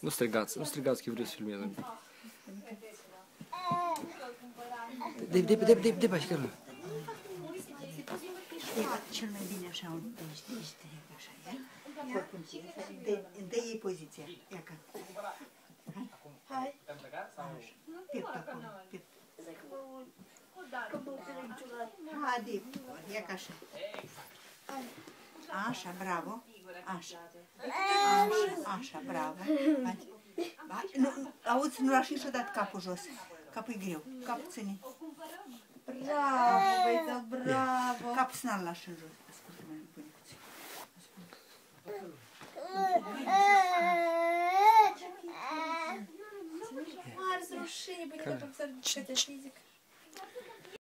Nu strigați, nu strigați că vreți să filmeze. De, de, de, de, de, bași, Carla. Cel mai bine așa, un deci, deci, deci, așa, ia? Corpul în ție. Întâi- Întâi iei poziția. Ia ca. Hai. Piept acolo, piept. Că mă înțeleg ciudat. Haide, ia ca așa. Așa, bravo. Așa. Așa, așa, bravo. Hai. Hai. Nu, nu, auzi, nu lași niciodată capul jos. Capul e greu. Capul ține. Bravo, băiță, bravo. Capul să n-l lași în jos. Ascultă-mă, bunicuțe. Mare să rușine, băiță, că să fizic.